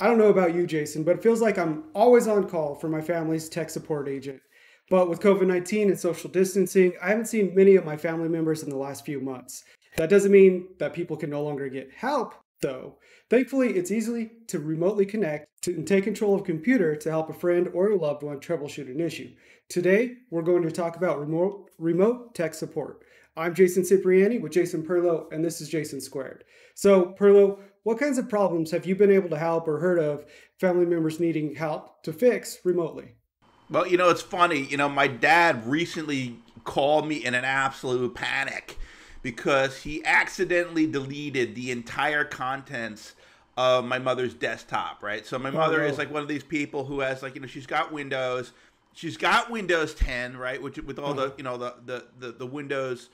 I don't know about you, Jason, but it feels like I'm always on call for my family's tech support agent. But with COVID 19 and social distancing, I haven't seen many of my family members in the last few months. That doesn't mean that people can no longer get help, though. Thankfully, it's easy to remotely connect to, and take control of a computer to help a friend or a loved one troubleshoot an issue. Today, we're going to talk about remote, remote tech support. I'm Jason Cipriani with Jason Perlow, and this is Jason Squared. So, Perlow, what kinds of problems have you been able to help or heard of family members needing help to fix remotely? Well, you know, it's funny. You know, my dad recently called me in an absolute panic because he accidentally deleted the entire contents of my mother's desktop, right? So my mother oh, no. is like one of these people who has like, you know, she's got Windows, she's got Windows 10, right? Which with all the, uh-huh. you know, the the the, the Windows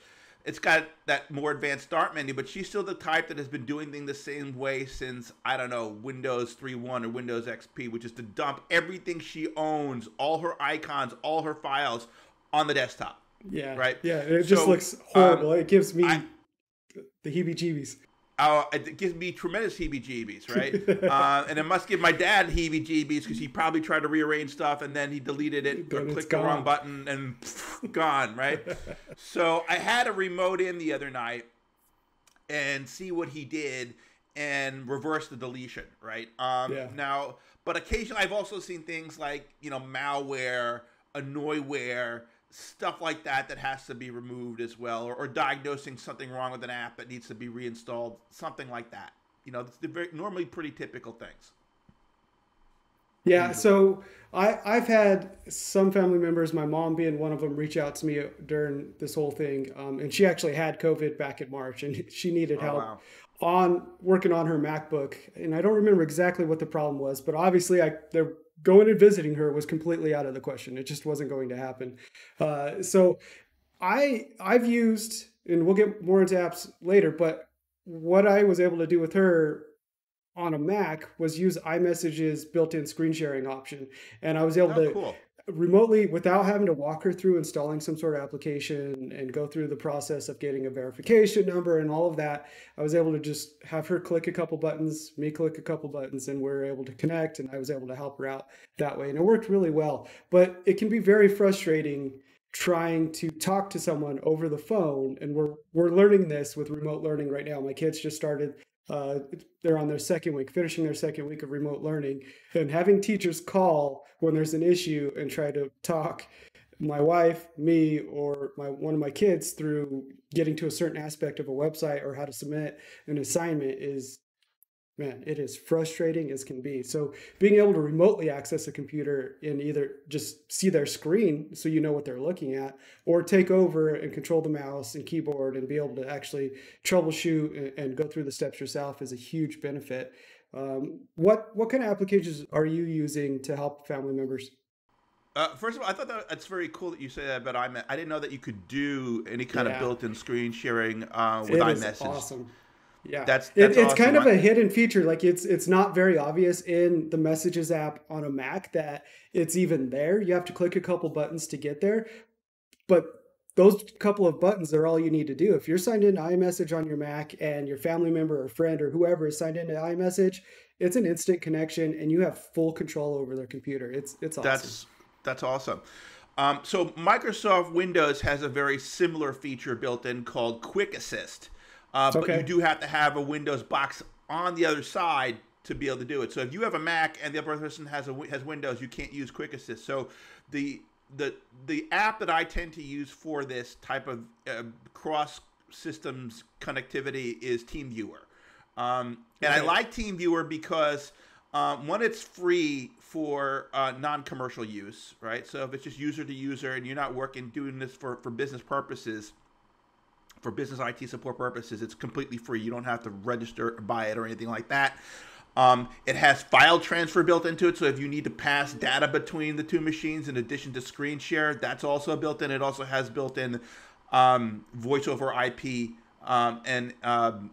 it's got that more advanced start menu, but she's still the type that has been doing things the same way since I don't know Windows 3.1 or Windows XP, which is to dump everything she owns, all her icons, all her files on the desktop. Yeah. Right. Yeah. It just looks horrible. Um, it gives me I, the heebie-jeebies. Oh, it gives me tremendous heebie-jeebies, right? uh, and it must give my dad heebie-jeebies because he probably tried to rearrange stuff and then he deleted it or clicked the wrong button and pff, gone, right? so I had a remote in the other night and see what he did and reverse the deletion, right? Um, yeah. Now, but occasionally I've also seen things like you know malware, annoyware stuff like that that has to be removed as well, or, or, diagnosing something wrong with an app that needs to be reinstalled, something like that. You know, it's the very, normally pretty typical things. Yeah, so I, I've had some family members, my mom being one of them, reach out to me during this whole thing, um, and she actually had COVID back in March, and she needed oh, help wow. On working on her MacBook. And I don't remember exactly what the problem was, but obviously, I there going and visiting her was completely out of the question. It just wasn't going to happen. Uh, so I I've used, and we'll get more into apps later, but what I was able to do with her on a Mac was use iMessage's built-in screen sharing option, and I was able oh, to cool remotely without having to walk her through installing some sort of application and go through the process of getting a verification number and all of that i was able to just have her click a couple buttons me click a couple buttons and we are able to connect and i was able to help her out that way and it worked really well. But it can be very frustrating trying to talk to someone over the phone and we're we're learning this with remote learning right now. My kids just started uh, they're on their second week, finishing their second week of remote learning, and having teachers call when there's an issue and try to talk my wife, me, or my one of my kids through getting to a certain aspect of a website or how to submit an assignment is man, it is frustrating as can be. So being able to remotely access a computer and either just see their screen so you know what they're looking at, or take over and control the mouse and keyboard and be able to actually troubleshoot and, go through the steps yourself is a huge benefit. Um, what what kind of applications are you using to help family members? Uh, first of all, I thought that that's very cool that you say that about iMessage. I didn't know that you could do any kind yeah. of built-in screen sharing uh, with it iMessage. awesome. Yeah, that's, that's it, it's awesome. kind of a hidden feature. Like it's it's not very obvious in the Messages app on a Mac that it's even there. You have to click a couple buttons to get there, but those couple of buttons are all you need to do. If you're signed into iMessage on your Mac and your family member or friend or whoever is signed into iMessage, it's an instant connection and you have full control over their computer. It's it's awesome. That's that's awesome. Um, so Microsoft Windows has a very similar feature built in called Quick Assist. Uh, okay. But you do have to have a Windows box on the other side to be able to do it. So if you have a Mac and the other person has a has Windows, you can't use Quick Assist. So the the the app that I tend to use for this type of uh, cross systems connectivity is TeamViewer, um, and okay. I like TeamViewer because um, one, it's free for uh, non-commercial use, right? So if it's just user to user and you're not working doing this for for business purposes for business IT support purposes. It's completely free. You don't have to register or buy it or anything like that. Um, it has file transfer built into it, so if you need to pass data between the two machines in addition to screen share, that's also built in. It also has built-in um, voice over IP, um, and um,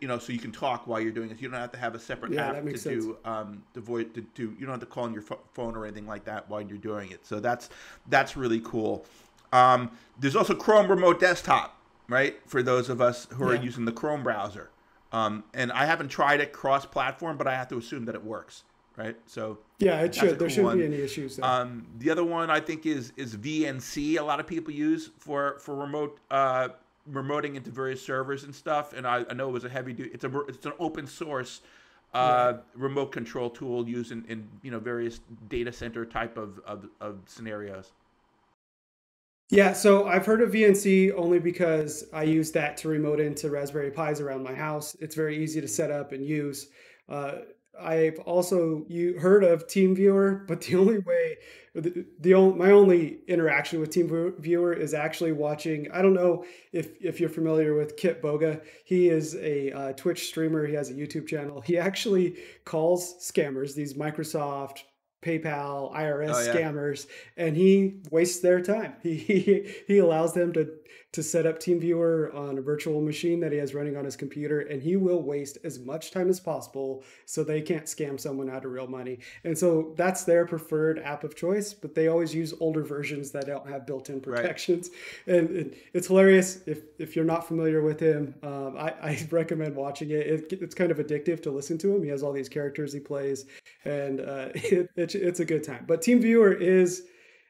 you know, so you can talk while you're doing this. You don't have to have a separate yeah, app to sense. do um, the voice to do. You don't have to call on your phone or anything like that while you're doing it. So that's that's really cool. Um, there's also Chrome Remote Desktop right? For those of us who are using the Chrome browser. Um, and I haven't tried it cross-platform, but I have to assume that it works. right? So yeah, it should. Cool there shouldn't one. be any issues. Um, the other one I think is is VNC. A lot of people use for for remote uh, remoting into various servers and stuff. And I, I know it was a heavy duty. It's a it's an open source uh, remote control tool used in, in you know various data center type of, of, of scenarios. Yeah, so I've heard of VNC only because I use that to remote into Raspberry Pis around my house. It's very easy to set up and use. Uh, I've also you heard of TeamViewer, but the only way the, the only, my only interaction with TeamViewer is actually watching. I don't know if if you're familiar with Kitboga. He is a uh, Twitch streamer. He has a YouTube channel. He actually calls scammers, these Microsoft PayPal, IRS oh, yeah. scammers, and he wastes their time. He, he he allows them to to set up TeamViewer on a virtual machine that he has running on his computer, and he will waste as much time as possible so they can't scam someone out of real money. And so that's their preferred app of choice, but they always use older versions that don't have built-in protections. Right. And, and, it's hilarious if if you're not familiar with him. Um, I, I recommend watching it. it. It's kind of addictive to listen to him. He has all these characters he plays, and uh, it, it, it's a good time. But TeamViewer is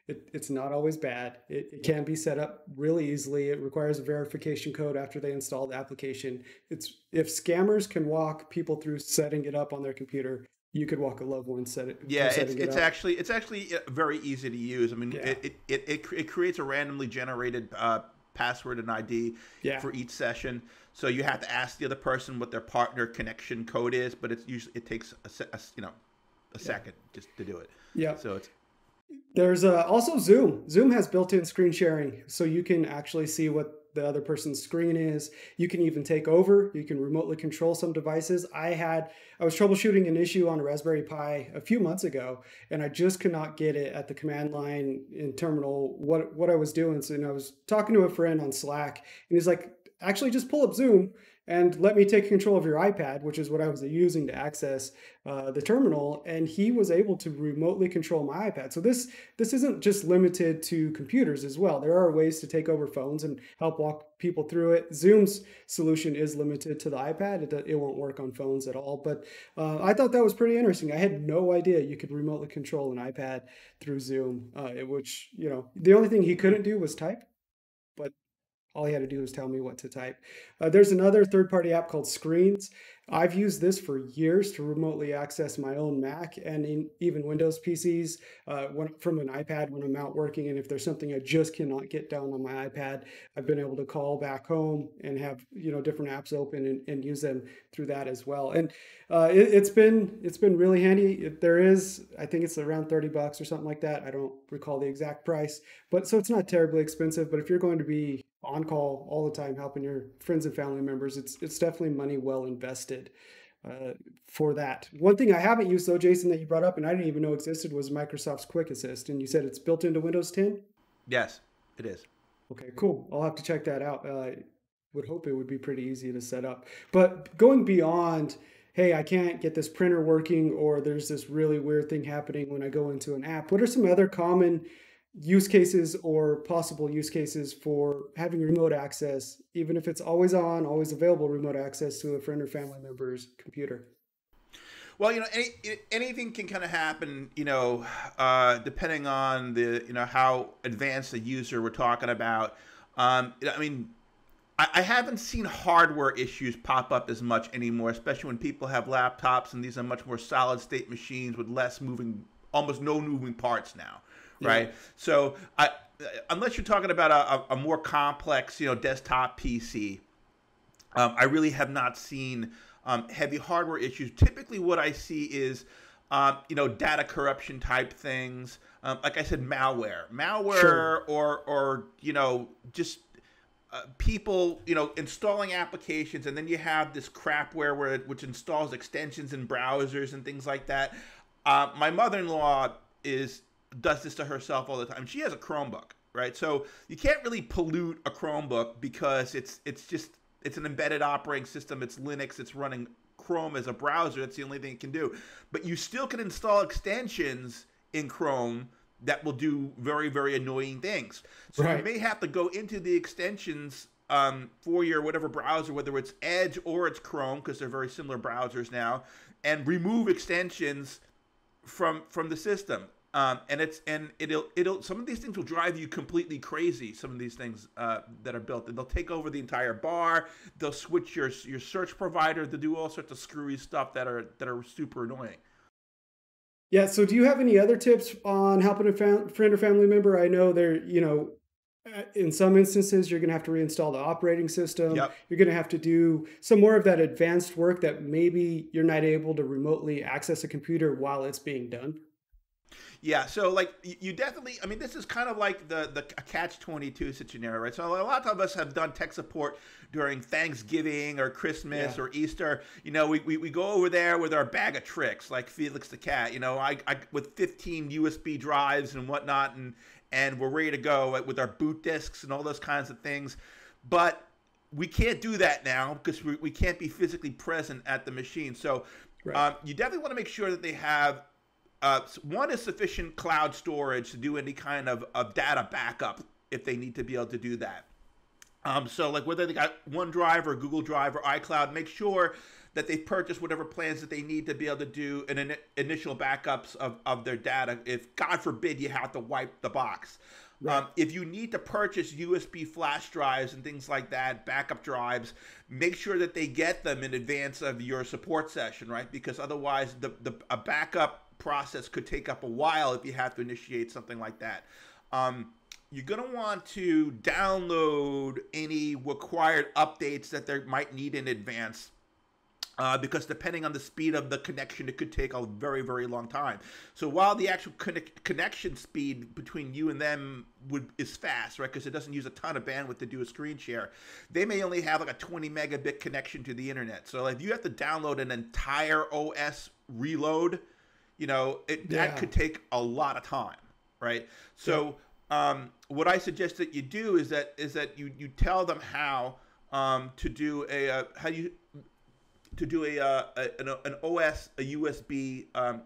it, it's not always bad. It, it, can be set up really easily. It requires a verification code after they install the application. It's if scammers can walk people through setting it up on their computer, you could walk a level and set it. Yeah, it's, it it's actually it's actually uh, very easy to use. I mean, yeah. it, it, it, it, it creates a randomly generated uh, password and ID yeah. for each session. So you have to ask the other person what their partner connection code is, but it's usually it takes a, a you know a yeah. second just to do it. Yeah. So it's there's uh, also Zoom. Zoom has built-in screen sharing, so you can actually see what the other person's screen is. You can even take over. You can remotely control some devices. I had I was troubleshooting an issue on a Raspberry Pi a few months ago, and I just could not get it at the command line in terminal what what I was doing. So know, I was talking to a friend on Slack, and he's like, "Actually, just pull up Zoom." And let me take control of your iPad, which is what I was using to access uh, the terminal. And he was able to remotely control my iPad. So this this isn't just limited to computers as well. There are ways to take over phones and help walk people through it. Zoom's solution is limited to the iPad. It, it won't work on phones at all. But uh, I thought that was pretty interesting. I had no idea you could remotely control an iPad through Zoom, uh, which you know the only thing he couldn't do was type. All he had to do was tell me what to type. Uh, there's another third party app called Screens. I've used this for years to remotely access my own Mac and in, even Windows PCs uh, when, from an iPad when I'm out working. And if there's something I just cannot get down on my iPad, I've been able to call back home and have you know different apps open and, and use them through that as well. And uh, it, has been it's been really handy. There is I think it's around thirty bucks or something like that. I don't recall the exact price, but so it's not terribly expensive. But if you're going to be on call all the time helping your friends and family members, it's it's definitely money well invested. Uh, for that. One thing I haven't used though, Jason, that you brought up and I didn't even know existed was Microsoft's Quick Assist, and you said it's built into Windows 10. Yes, it is. Okay, cool. I'll have to check that out. Uh, would hope it would be pretty easy to set up. But going beyond, hey, I can't get this printer working, or there's this really weird thing happening when I go into an app. What are some other common use cases or possible use cases for having remote access, even if it's always on, always available remote access to a friend or family member's computer? Well, you know, any, anything can kind of happen, you know, uh, depending on the, you know, how advanced the user we're talking about. Um, I mean, I, I haven't seen hardware issues pop up as much anymore, especially when people have laptops and these are much more solid state machines with less moving, almost no moving parts now right? So I, unless you're talking about a, a, more complex, you know, desktop PC, um, I really have not seen um, heavy hardware issues. Typically, what I see is, um, you know, data corruption type things. Um, like I said, malware, malware, sure. or or you know, just uh, people, you know, installing applications, and then you have this crapware where it, which installs extensions and browsers and things like that. Uh, my mother-in-law is does this to herself all the time. She has a Chromebook, right? So you can't really pollute a Chromebook because it's it's just it's an embedded operating system. It's Linux. It's running Chrome as a browser. That's the only thing it can do. But you still can install extensions in Chrome that will do very very annoying things. So right. you may have to go into the extensions um, for your whatever browser, whether it's Edge or it's Chrome, because they're very similar browsers now, and remove extensions from from the system. Um, and it's and it'll it'll some of these things will drive you completely crazy. Some of these things uh, that are built, and they'll take over the entire bar. They'll switch your your search provider to do all sorts of screwy stuff that are that are super annoying. Yeah. So, do you have any other tips on helping a fam- friend or family member? I know they're you know uh, in some instances you're going to have to reinstall the operating system yep. you're going to have to do some more of that advanced work that maybe you're not able to remotely access a computer while it's being done yeah, so like you definitely, I mean, this is kind of like the the catch twenty two scenario, right? So a lot of us have done tech support during Thanksgiving or Christmas yeah. or Easter. You know, we, we, we go over there with our bag of tricks, like Felix the cat. You know, I, I with fifteen USB drives and whatnot, and and we're ready to go with our boot disks and all those kinds of things. But we can't do that now because we, we can't be physically present at the machine. So right. um, you definitely want to make sure that they have uh, one is sufficient cloud storage to do any kind of, of data backup if they need to be able to do that. Um, so like whether they got OneDrive or Google Drive or iCloud, make sure that they've purchased whatever plans that they need to be able to do an in- initial backups of, of their data. If God forbid you have to wipe the box. Right. Um, if you need to purchase USB flash drives and things like that, backup drives, make sure that they get them in advance of your support session, right? Because otherwise, the, the a backup process could take up a while if you have to initiate something like that. Um, you're going to want to download any required updates that they might need in advance uh, because depending on the speed of the connection, it could take a very, very long time. So while the actual connect- connection speed between you and them would is fast, right? Because it doesn't use a ton of bandwidth to do a screen share. They may only have like a 20 megabit connection to the internet. So if you have to download an entire OS reload, you know, it yeah. that could take a lot of time, right? So yeah. um, what I suggest that you do is that is that you you tell them how um, to do a uh, how you to do a, uh, a an, an, OS a USB um,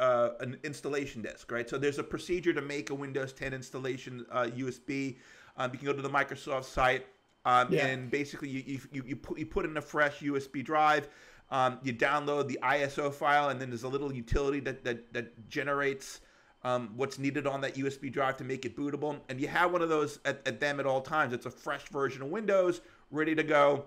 uh, an installation disk, right? So there's a procedure to make a Windows 10 installation uh, USB. Um, you can go to the Microsoft site, um, yeah. and basically you, you, you, put, you put in a fresh USB drive. Um, you download the ISO file, and then there's a little utility that that, that generates um, what's needed on that USB drive to make it bootable. And you have one of those at, at them at all times. It's a fresh version of Windows, ready to go.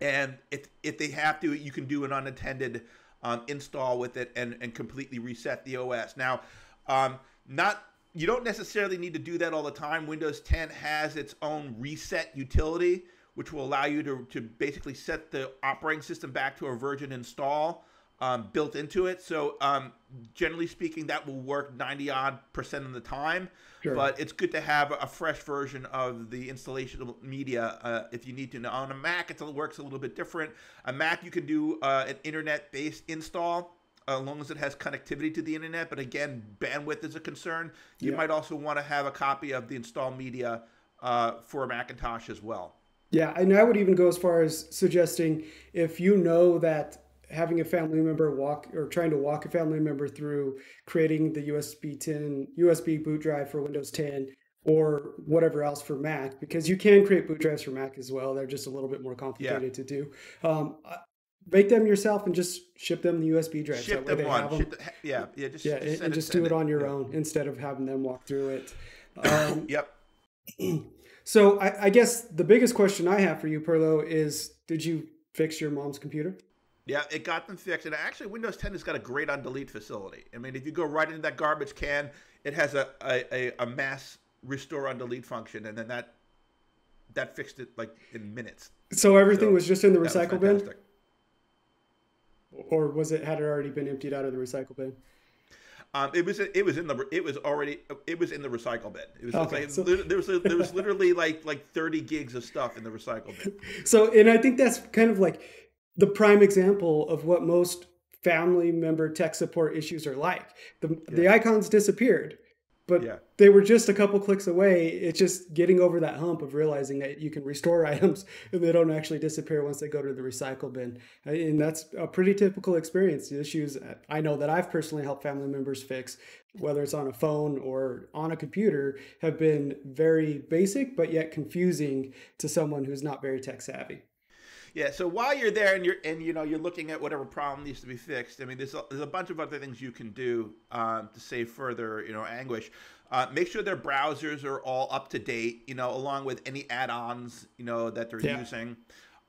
And if if they have to, you can do an unattended um, install with it and and completely reset the OS. Now, um, not you don't necessarily need to do that all the time. Windows 10 has its own reset utility which will allow you to, to basically set the operating system back to a virgin install um, built into it. So um, generally speaking, that will work 90 odd percent of the time. Sure. But it's good to have a fresh version of the installation media uh, if you need to. Now, on a Mac, it works a little bit different. A Mac, you can do uh, an internet-based install as long as it has connectivity to the internet. But again, bandwidth is a concern. You yeah. might also want to have a copy of the install media uh, for a Macintosh as well. Yeah, and I would even go as far as suggesting if you know that having a family member walk or trying to walk a family member through creating the USB 10 USB boot drive for Windows 10 or whatever else for Mac, because you can create boot drives for Mac as well. They're just a little bit more complicated yeah. to do. Um, make them yourself and just ship them the USB drive. Ship them one. Them. The, yeah, yeah, just yeah, just and, and just do it on your yeah. own instead of having them walk through it. Um, yep. So I, I, guess the biggest question I have for you, Perlow, is did you fix your mom's computer? Yeah, it got them fixed. And actually, Windows 10 has got a great undelete facility. I mean, if you go right into that garbage can, it has a, a, a mass restore undelete function, and then that that fixed it like in minutes. So everything so was just in the recycle bin? Or was it had it already been emptied out of the recycle bin? Um, it was it was in the it was already it was in the recycle bin. It was okay, like, so... there was a, there was literally like like thirty gigs of stuff in the recycle bin. So and I think that's kind of like the prime example of what most family member tech support issues are like. The yeah. the icons disappeared, but yeah. they were just a couple clicks away. It's just getting over that hump of realizing that you can restore items and they don't actually disappear once they go to the recycle bin. And that's a pretty typical experience. The issues I know that I've personally helped family members fix, whether it's on a phone or on a computer, have been very basic but yet confusing to someone who's not very tech savvy. Yeah. So while you're there and you're and you know you're looking at whatever problem needs to be fixed, I mean, there's a, there's a bunch of other things you can do um, to save further you know anguish. Uh, make sure their browsers are all up to date, you know, along with any add-ons you know that they're yeah. using.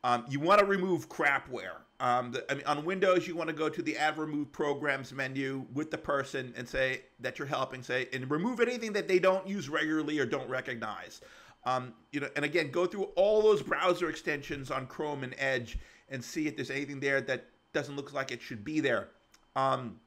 Um, you want to remove crapware. Um, the, I mean, on Windows, you want to go to the Add Remove Programs menu with the person and say that you're helping, say, and remove anything that they don't use regularly or don't recognize. Um, you know, and again, go through all those browser extensions on Chrome and Edge and see if there's anything there that doesn't look like it should be there. Um,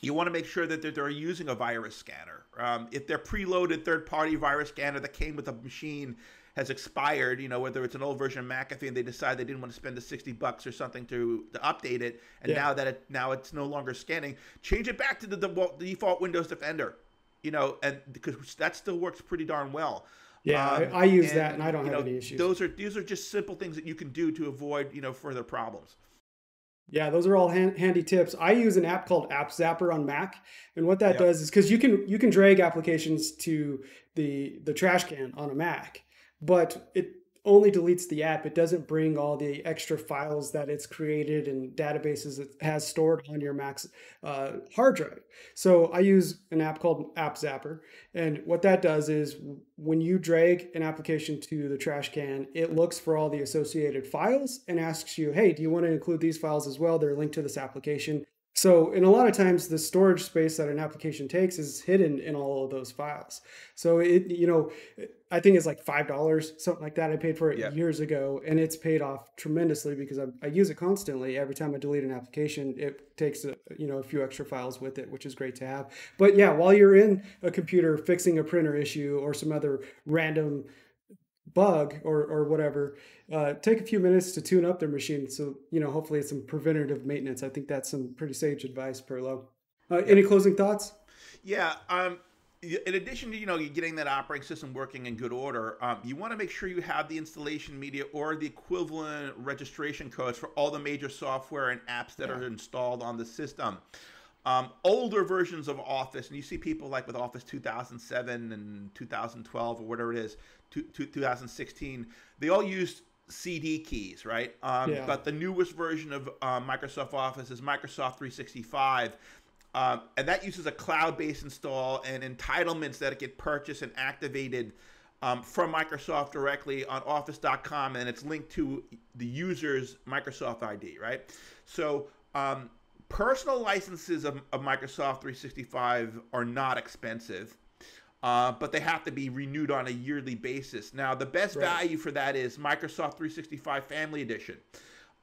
you want to make sure that they're, they're using a virus scanner. Um, if their preloaded third-party virus scanner that came with the machine has expired, you know, whether it's an old version of McAfee and they decide they didn't want to spend the 60 bucks or something to, to update it, and yeah. now that it now it's no longer scanning, change it back to the, the default Windows Defender, you know, and because that still works pretty darn well. Yeah, um, I, I, use and, that and I don't have know, any issues. Those are these are just simple things that you can do to avoid you know further problems. Yeah, those are all hand, handy tips. I use an app called AppZapper on Mac, and what that yep. does is because you can you can drag applications to the the trash can on a Mac, but it only deletes the app. It doesn't bring all the extra files that it's created and databases it has stored on your Mac's uh, hard drive. So I use an app called AppZapper. And what that does is when you drag an application to the trash can, it looks for all the associated files and asks you, hey, do you want to include these files as well? They're linked to this application. So, in a lot of times, the storage space that an application takes is hidden in all of those files. So, it you know, I think it's like five dollars, something like that. I paid for it years ago, and it's paid off tremendously because I, I, use it constantly. Every time I delete an application, it takes a, you know a few extra files with it, which is great to have. But yeah, while you're in a computer fixing a printer issue or some other random bug or or whatever, uh, take a few minutes to tune up their machine. So you know, hopefully, it's some preventative maintenance. I think that's some pretty sage advice, Perlow. Uh, any closing thoughts? Yeah. Um. In addition to you know getting that operating system working in good order, um, you want to make sure you have the installation media or the equivalent registration codes for all the major software and apps that yeah. are installed on the system. Um, older versions of Office, and you see people like with Office 2007 and 2012 or whatever it is, 2016, they all used CD keys, right? Um, yeah. But the newest version of uh, Microsoft Office is Microsoft 365. Um, and that uses a cloud-based install and entitlements that get purchased and activated um, from Microsoft directly on Office.com, and it's linked to the user's Microsoft ID, right? So um, personal licenses of, of Microsoft 365 are not expensive. Uh, but they have to be renewed on a yearly basis. Now, the best right. value for that is Microsoft 365 Family Edition.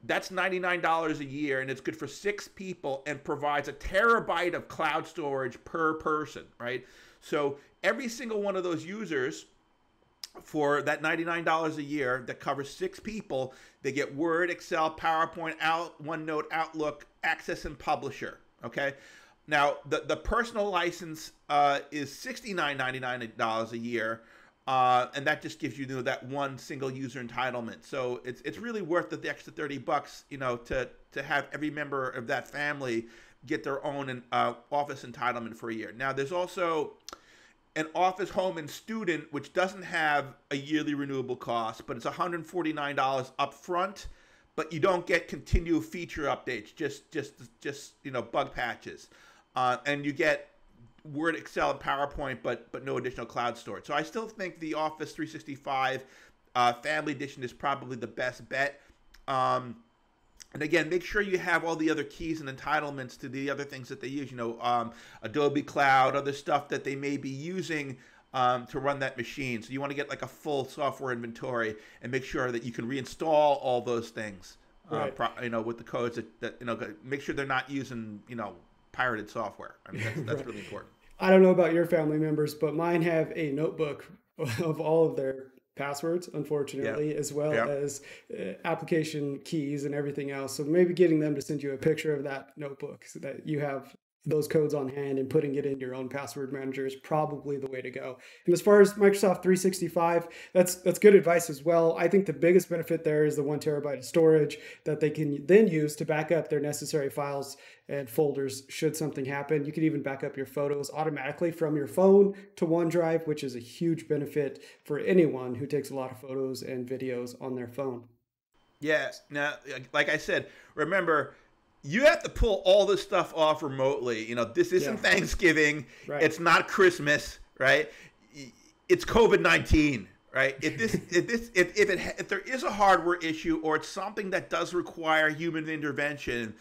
That's $99 a year, and it's good for six people and provides a terabyte of cloud storage per person, right? So every single one of those users for that $99 a year that covers six people, they get Word, Excel, PowerPoint, Out, OneNote, Outlook, Access, and Publisher. Okay. Now, the, the personal license uh, is $69.99 a year. Uh, and that just gives you, you know, that one single user entitlement. So it's it's really worth the extra thirty bucks, you know, to to have every member of that family get their own uh, office entitlement for a year. Now, there's also an office home and student which doesn't have a yearly renewable cost, but it's $149 up front, but you don't get continual feature updates, just just just you know bug patches uh, and you get Word, Excel, and PowerPoint, but but no additional cloud storage. So I still think the Office 365 uh, Family Edition is probably the best bet. Um, and again, make sure you have all the other keys and entitlements to the other things that they use. You know, um, Adobe Cloud, other stuff that they may be using um, to run that machine. So you want to get like a full software inventory and make sure that you can reinstall all those things. Uh, right. Uh, pro, you know, with the codes that, that you know, make sure they're not using you know pirated software. I mean, that's, that's right. really important. I don't know about your family members, but mine have a notebook of all of their passwords, unfortunately, yep. as well yep. as uh, application keys and everything else. So maybe getting them to send you a picture of that notebook so that you have those codes on hand and putting it in your own password manager is probably the way to go. And as far as Microsoft 365, that's that's good advice as well. I think the biggest benefit there is the one terabyte of storage that they can then use to back up their necessary files and folders should something happen. You can even back up your photos automatically from your phone to OneDrive, which is a huge benefit for anyone who takes a lot of photos and videos on their phone. Yes. Now, like I said, remember you have to pull all this stuff off remotely. You know, this isn't yeah. Thanksgiving. Right. It's not Christmas, right? It's COVID nineteen, right? If this, if this, if if, it, if there is a hardware issue or it's something that does require human intervention,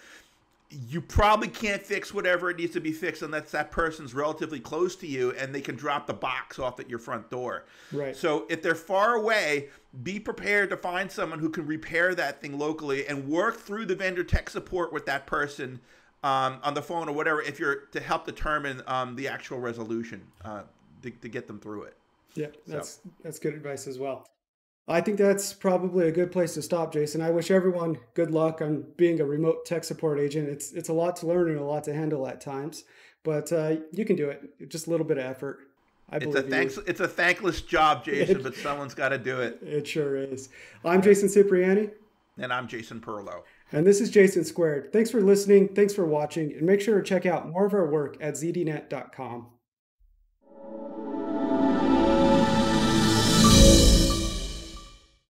you probably can't fix whatever it needs to be fixed unless that person's relatively close to you and they can drop the box off at your front door. Right. So if they're far away, be prepared to find someone who can repair that thing locally and work through the vendor tech support with that person um, on the phone or whatever if you're to help determine um, the actual resolution uh, to, to, get them through it. Yeah, that's so. that's good advice as well. I think that's probably a good place to stop, Jason. I wish everyone good luck on being a remote tech support agent. It's it's a lot to learn and a lot to handle at times, but uh, you can do it. Just a little bit of effort. I it's a thanks. You. It's a thankless job, Jason, but someone's got to do it. It sure is. I'm Jason Cipriani, and I'm Jason Perlow. And this is Jason Squared. Thanks for listening. Thanks for watching, and make sure to check out more of our work at zdnet.com.